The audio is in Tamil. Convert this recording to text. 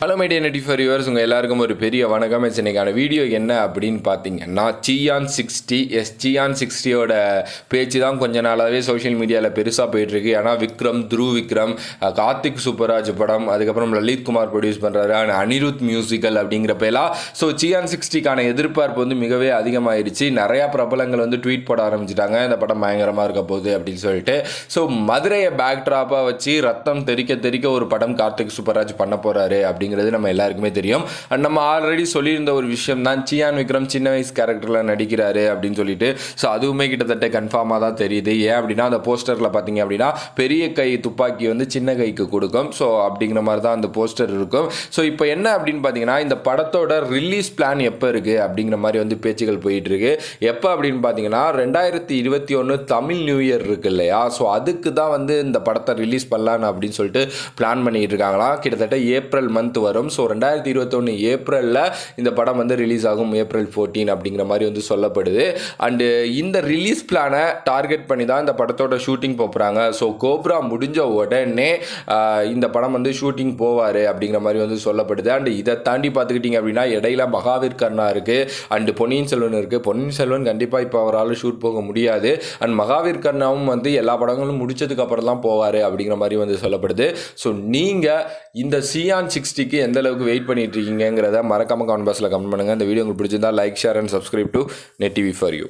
Hello my dear net TV for yours உங்கள் எல்லாருக்கும் ஒரு பெரிய வணக்கம். சென்னைக்கான இன்னைக்கான வீடியோ என்ன அப்படின்னு பார்த்தீங்கன்னா சியான் சிக்ஸ்டி எஸ் சியான் சிக்ஸ்டியோட பேச்சு தான் கொஞ்ச நாளாகவே சோஷியல் மீடியாவில் பெருசாக போயிட்டுருக்கு. ஏன்னா விக்ரம் த்ரூ விக்ரம் கார்த்திக் சூப்பராஜ் படம் அதுக்கப்புறம் லலித் குமார் ப்ரொடியூஸ் பண்ணுறாரு அண்ட் அனிருத் மியூசிக்கல் அப்படிங்கிறப்பெல்லாம் ஸோ சியான் சிக்ஸ்டிக்கான எதிர்பார்ப்பு வந்து மிகவே அதிகமாகிடுச்சு நிறையா பிரபலங்கள் வந்து ட்வீட் போட ஆரம்பிச்சிட்டாங்க. இந்த படம் பயங்கரமாக இருக்க போகுது அப்படின்னு சொல்லிட்டு. ஸோ மதுரையை பேக் ட்ராப்பாக வச்சு ரத்தம் தெறிக்க தெறிக்க ஒரு படம் கார்த்திக் சூப்பராஜ் பண்ண போகிறாரு அப்படிங்கிறது நம்ம எல்லாருக்குமே தெரியும். அண்ட் நம்ம ஆல்ரெடி சொல்லியிருந்த ஒரு விஷயம் தான் சியான் விக்ரம் சின்ன வயசு கேரக்டரில் நடிக்கிறாரு அப்படின்னு சொல்லிட்டு. ஸோ அதுவுமே கிட்டத்தட்ட கன்ஃபார்மாக தான் தெரியுது. ஏன் அப்படின்னா அந்த போஸ்டரில் பார்த்தீங்க அப்படின்னா பெரிய கை துப்பாக்கி வந்து சின்ன கைக்கு கொடுக்கும். ஸோ அப்படிங்கிற மாதிரி தான் அந்த போஸ்டர் இருக்கும். ஸோ இப்போ என்ன அப்படின்னு பார்த்தீங்கன்னா இந்த படத்தோட ரிலீஸ் பிளான் எப்போ இருக்குது அப்படிங்கிற மாதிரி வந்து பேச்சுகள் போயிட்டு இருக்கு. எப்போ அப்படின்னு பார்த்தீங்கன்னா ரெண்டாயிரத்தி இருபத்தி ஒன்று தமிழ் நியூ இயர் இருக்கு இல்லையா? ஸோ அதுக்கு தான் வந்து இந்த படத்தை ரிலீஸ் பண்ணலான்னு அப்படின்னு சொல்லிட்டு பிளான் பண்ணிட்டு இருக்காங்களாம். கிட்டத்தட்ட ஏப்ரல் மந்த் வரும். ஸோ ரெண்டாயிரத்தி இருபத்தொன்று ஏப்ரலில் இந்த படம் வந்து ரிலீஸ் ஆகும். ஏப்ரல் ஃபோர்டீன் அப்படிங்கிற மாதிரி வந்து சொல்லப்படுது. அண்டு இந்த ரிலீஸ் பிளானை டார்கெட் பண்ணி தான் இந்த படத்தோட ஷூட்டிங் போகிறாங்க ஸோ கோப்ரா முடிஞ்ச உடனே இந்த படம் வந்து ஷூட்டிங் போவார் அப்படிங்கிற மாதிரி வந்து சொல்லப்படுது. அண்ட் இதை தாண்டி பார்த்துக்கிட்டிங்க அப்படின்னா இடையில மகாவீர் கர்ணா இருக்குது அண்டு பொன்னியின் செல்வன் இருக்குது பொன்னியின் செல்வன் கண்டிப்பாக இப்போ அவரால் ஷூட் போக முடியாது. அண்ட் மகாவீர் கர்ணாவும் வந்து எல்லா படங்களும் முடிச்சதுக்கு அப்புறம் தான் போவார் அப்படிங்கிற மாதிரி வந்து சொல்லப்படுது. ஸோ நீங்கள் இந்த சியான் சிக்ஸ்டி சிக்ஸ்டிக்கு எந்த அளவுக்கு வெயிட் பண்ணிட்டு இருக்கீங்கிறத மறக்காம கமெண்ட் பாக்ஸில் கமெண்ட் பண்ணுங்கள் இந்த வீடியோ உங்களுக்கு பிடிச்சிருந்தா like share and subscribe to net TV for you